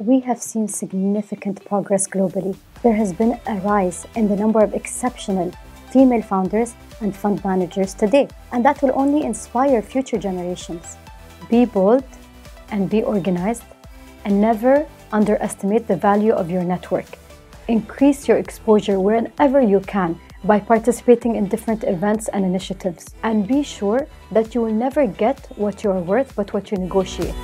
we have seen significant progress globally. There has been a rise in the number of exceptional female founders and fund managers today, and that will only inspire future generations. Be bold and be organized, and never underestimate the value of your network. Increase your exposure wherever you can by participating in different events and initiatives. And be sure that you will never get what you are worth, but what you negotiate.